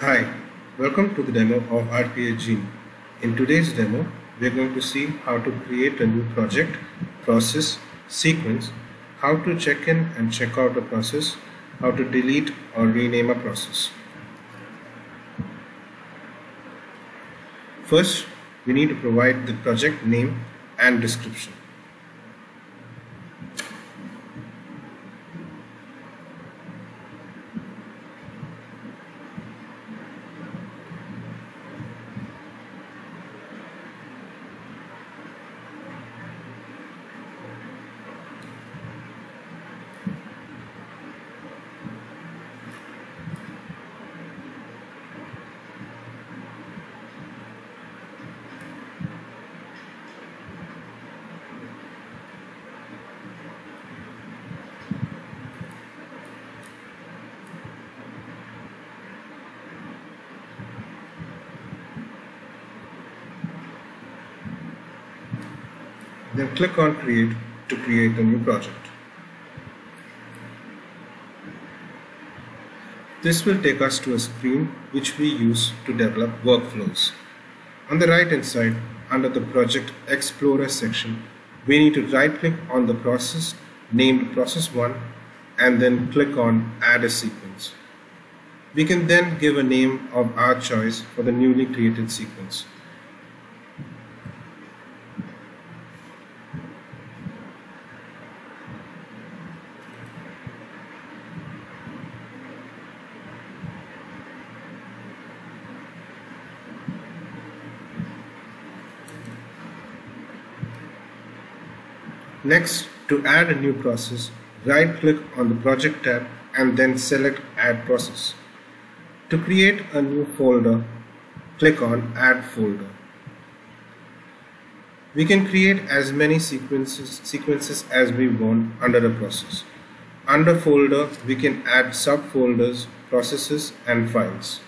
Hi, welcome to the demo of RPA Genie. In today's demo, we're going to see how to create a new project, process, sequence, how to check in and check out a process, how to delete or rename a process. First, we need to provide the project name and description. Then click on create to create a new project. This will take us to a screen which we use to develop workflows. On the right hand side, under the Project Explorer section, we need to right click on the process named process 1 and then click on add a sequence. We can then give a name of our choice for the newly created sequence. Next, to add a new process, right click on the project tab and then select add process. To create a new folder, click on add folder. We can create as many sequences, sequences as we want under a process. Under folder, we can add subfolders, processes and files.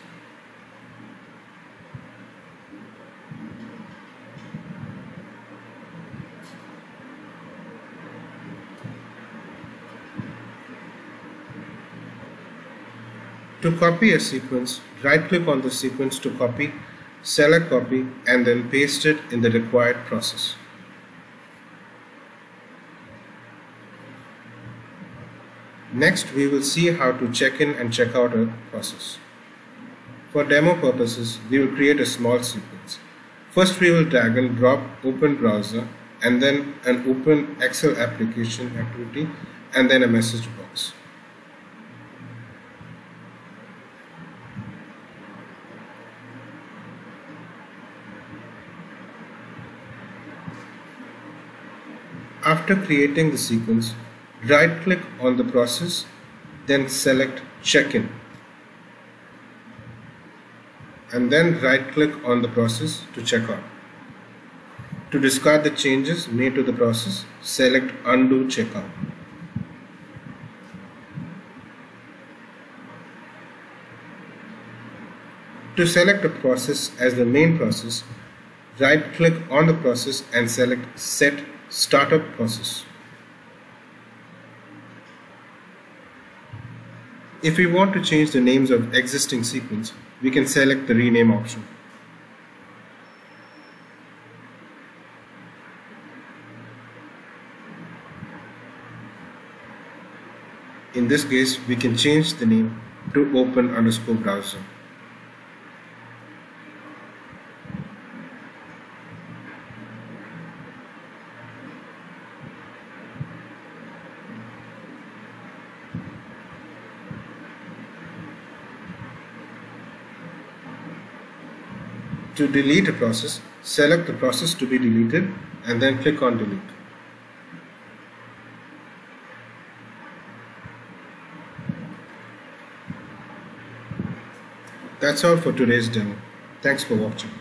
To copy a sequence, right click on the sequence to copy, select copy and then paste it in the required process. Next, we will see how to check in and check out a process. For demo purposes, we will create a small sequence. First, we will drag and drop open browser and then an open Excel application activity and then a message box. After creating the sequence, right click on the process, then select check-in. And then right click on the process to check out. To discard the changes made to the process, select undo checkout. To select a process as the main process, right click on the process and select set startup process. If we want to change the names of existing sequence, we can select the rename option. In this case, we can change the name to open underscore browser. To delete a process, select the process to be deleted and then click on delete. That's all for today's demo. Thanks for watching.